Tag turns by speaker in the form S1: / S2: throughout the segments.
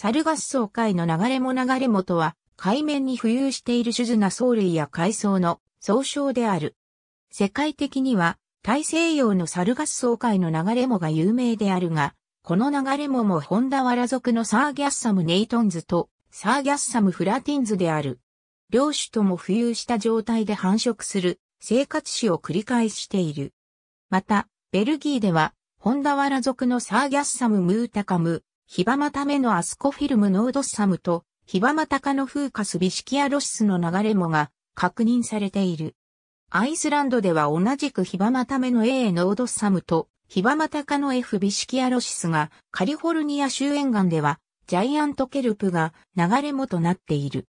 S1: サルガッソウ海の流れも流れもとは、海面に浮遊している種な藻類や海藻の総称である。世界的には、大西洋のサルガッソウ海の流れ藻が有名であるが、この流れ藻もホンダワラ族のサーギャッサムネイトンズとサーギャッサムフラティンズである。両種とも浮遊した状態で繁殖する生活史を繰り返している。また、ベルギーでは、ホンダワラ属の Sargassum muticum、ヒバマタ目の Ascophyllum nodosum と、ヒバマタカのフーカスビシキアロシスの流れもが確認されている。アイスランドでは同じくヒバマタメの A ノードッサムと、ヒバマタ科の F vesiculosus が、カリフォルニア州沿岸では、ジャイアントケルプが流れ藻となっている。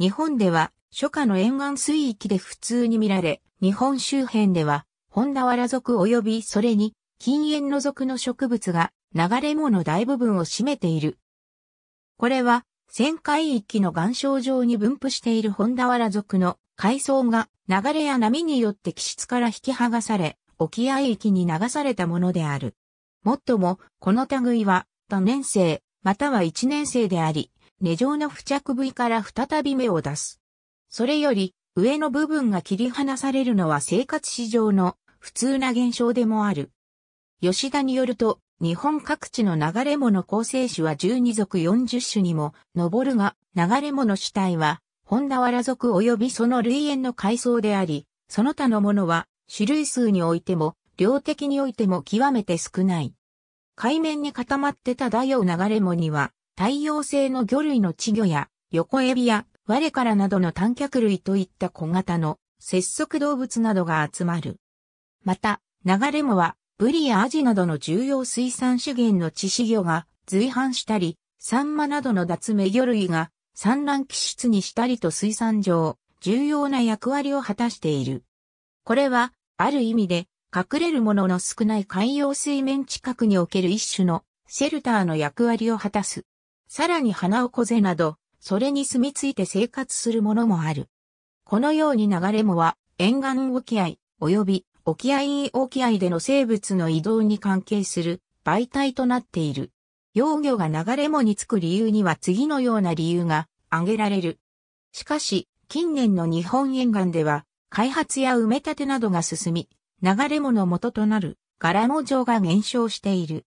S1: 日本では、初夏の沿岸水域で普通に見られ、日本周辺では、ホンダワラ属及びそれに、禁煙の属の植物が流れ藻の大部分を占めている。これは、旋海域の岩礁上に分布しているホンダワラ族の海藻が流れや波によって気質から引き剥がされ、沖合域に流されたものである。もっとも、この類は、多年生、または一年生であり、根状の付着部位から再び芽を出す。それより、上の部分が切り離されるのは生活史上の普通な現象でもある。吉田によると、日本各地の流れ物構成種は12属40種にも上るが、流れ物主体は、本田原属及びその類縁の階層であり、その他のものは、種類数においても、量的においても極めて少ない。海面に固まって漂う流れ藻には、太陽性の魚類の稚魚や、横エビや、我からなどの短脚類といった小型の節足動物などが集まる。また、流れ藻はブリやアジなどの重要水産資源の致死魚が随伴したり、サンマなどの脱目魚類が産卵気質にしたりと水産上、重要な役割を果たしている。これは、ある意味で、隠れるものの少ない海洋水面近くにおける一種のシェルターの役割を果たす。さらに花を小背など、それに住み着いて生活するものもある。このように流れ藻は、沿岸沖合、及び沖合沖合での生物の移動に関係する媒体となっている。幼魚が流れ藻につく理由には次のような理由が挙げられる。しかし、近年の日本沿岸では、開発や埋め立てなどが進み、流れ藻の元となる柄藻状が減少している。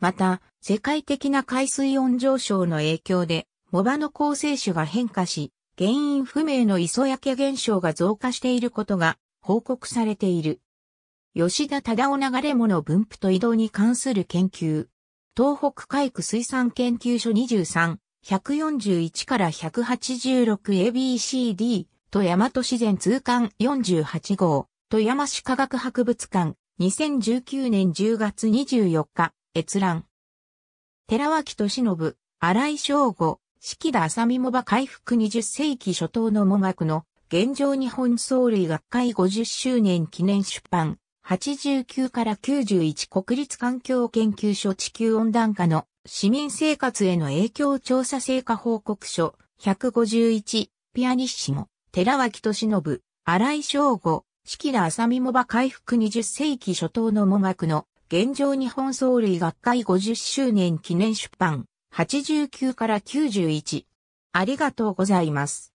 S1: また、世界的な海水温上昇の影響で、藻場の構成種が変化し、原因不明の磯焼け現象が増加していることが報告されている。吉田忠夫流れ物分布と移動に関する研究。東北海区水産研究所23、141から 186ABCD、富山都自然通関48号、富山市科学博物館、2019年10月24日、閲覧。寺脇俊信、荒井正吾、四季田浅見藻場回復20世紀初頭の藻学の現状日本総類学会50周年記念出版、89から91国立環境研究所地球温暖化の市民生活への影響調査成果報告書151ピアニッシモ寺脇俊信荒井正吾四季田浅見藻場回復20世紀初頭の藻学の現状日本総類学会50周年記念出版89から91ありがとうございます。